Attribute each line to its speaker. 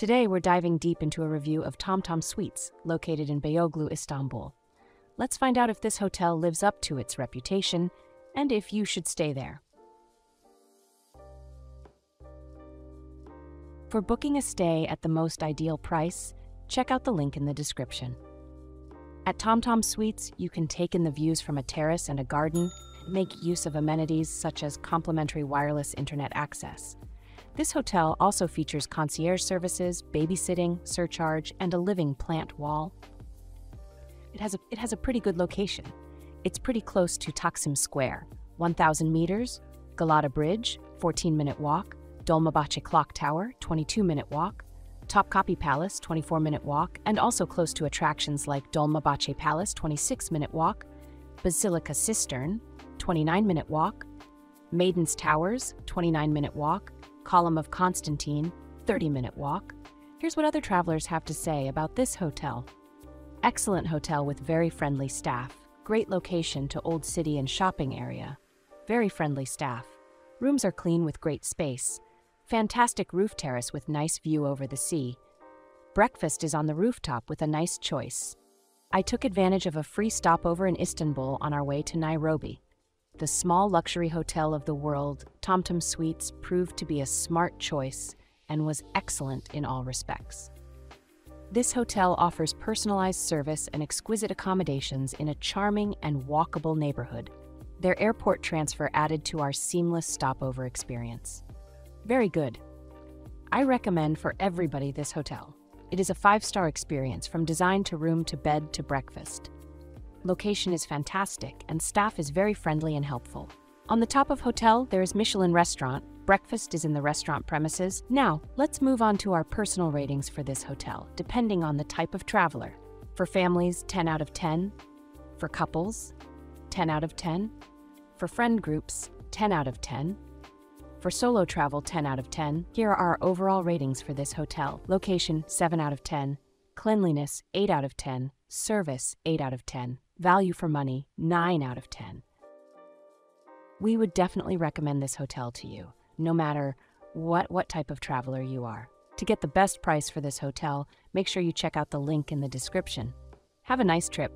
Speaker 1: Today, we're diving deep into a review of TomTom Suites, located in Beyoğlu, Istanbul. Let's find out if this hotel lives up to its reputation and if you should stay there. For booking a stay at the most ideal price, check out the link in the description. At TomTom Suites, you can take in the views from a terrace and a garden, make use of amenities such as complimentary wireless internet access. This hotel also features concierge services, babysitting, surcharge, and a living plant wall. It has a, it has a pretty good location. It's pretty close to Taksim Square, 1,000 meters, Galata Bridge, 14 minute walk, Dolmabahce Clock Tower, 22 minute walk, Topkapi Palace, 24 minute walk, and also close to attractions like Dolmabahce Palace, 26 minute walk, Basilica Cistern, 29 minute walk, Maiden's Towers, 29 minute walk, Column of Constantine, 30 minute walk. Here's what other travelers have to say about this hotel. Excellent hotel with very friendly staff. Great location to Old City and shopping area. Very friendly staff. Rooms are clean with great space. Fantastic roof terrace with nice view over the sea. Breakfast is on the rooftop with a nice choice. I took advantage of a free stopover in Istanbul on our way to Nairobi. The small luxury hotel of the world, TomTom Suites, proved to be a smart choice and was excellent in all respects. This hotel offers personalized service and exquisite accommodations in a charming and walkable neighborhood. Their airport transfer added to our seamless stopover experience. Very good. I recommend for everybody this hotel. It is a five star experience from design to room to bed to breakfast. Location is fantastic and staff is very friendly and helpful. On the top of hotel, there is Michelin restaurant. Breakfast is in the restaurant premises. Now, let's move on to our personal ratings for this hotel, depending on the type of traveler. For families, 10 out of 10. For couples, 10 out of 10. For friend groups, 10 out of 10. For solo travel, 10 out of 10. Here are our overall ratings for this hotel. Location, 7 out of 10. Cleanliness, 8 out of 10. Service, 8 out of 10. Value for money, 9 out of 10. We would definitely recommend this hotel to you, no matter what, what type of traveler you are. To get the best price for this hotel, make sure you check out the link in the description. Have a nice trip.